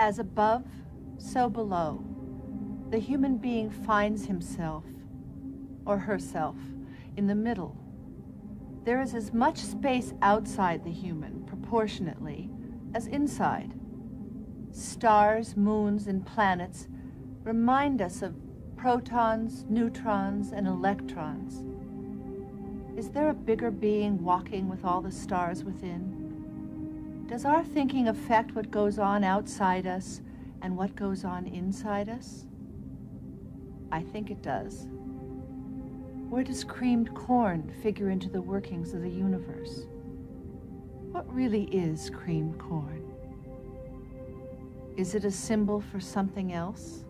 As above, so below. The human being finds himself, or herself, in the middle. There is as much space outside the human, proportionately, as inside. Stars, moons, and planets remind us of protons, neutrons, and electrons. Is there a bigger being walking with all the stars within? Does our thinking affect what goes on outside us and what goes on inside us? I think it does. Where does creamed corn figure into the workings of the universe? What really is creamed corn? Is it a symbol for something else?